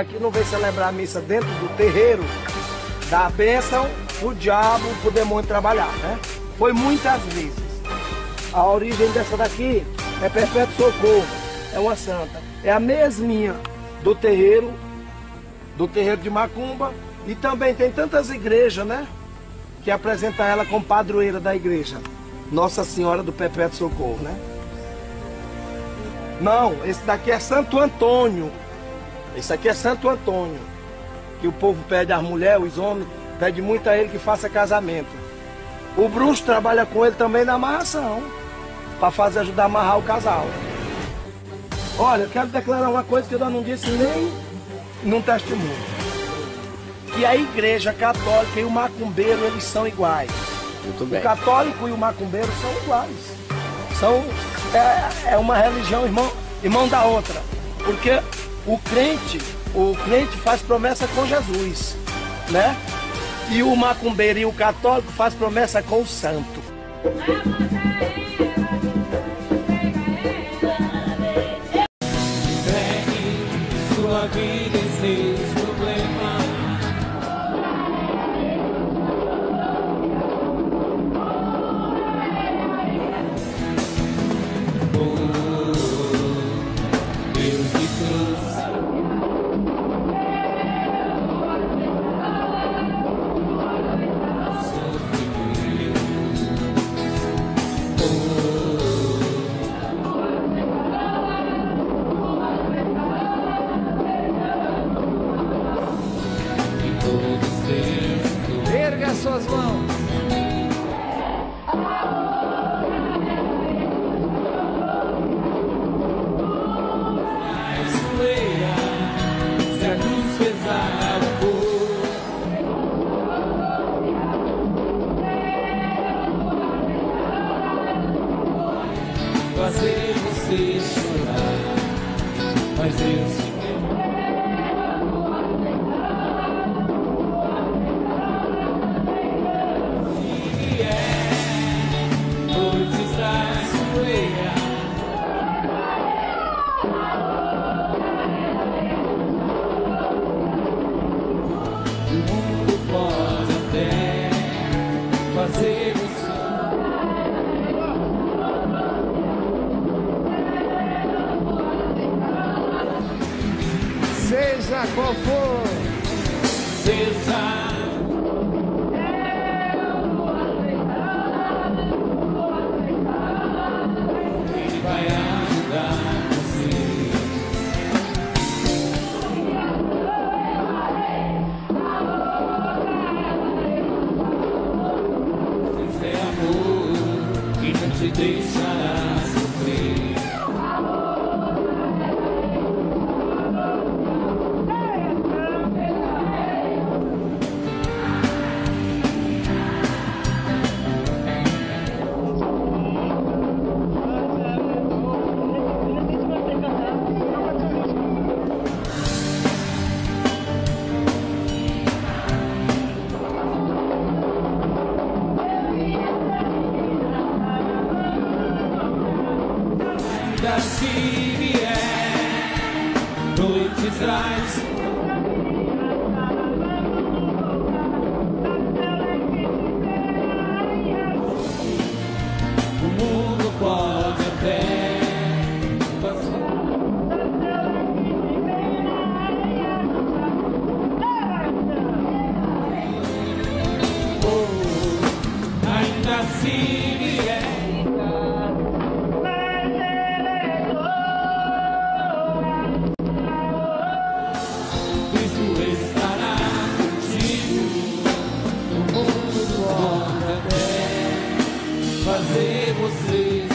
aqui não vem celebrar a missa dentro do terreiro, dá a bênção pro diabo, pro demônio trabalhar, né? Foi muitas vezes. A origem dessa daqui é Perpétuo Socorro, é uma santa. É a mesminha do terreiro, do terreiro de Macumba, e também tem tantas igrejas, né? Que apresenta ela como padroeira da igreja. Nossa Senhora do Perpétuo Socorro, né? Não, esse daqui é Santo Antônio. Esse aqui é Santo Antônio. Que o povo pede às mulheres, os homens, pede muito a ele que faça casamento. O bruxo trabalha com ele também na amarração. Para fazer ajudar a amarrar o casal. Olha, eu quero declarar uma coisa que eu não disse nem num testemunho. Que a igreja católica e o macumbeiro, eles são iguais. Muito bem. O católico e o macumbeiro são iguais. São, é, é uma religião irmão, irmão da outra. Porque o crente, o crente faz promessa com Jesus, né? E o macumbeiro e o católico faz promessa com o santo. Suas mãos. Fazer você chorar, mas Deus O mundo pode até fazer você Seja qual for. seja. Que ainda se vier noite traz o mundo pode até Oh, ainda se fazer você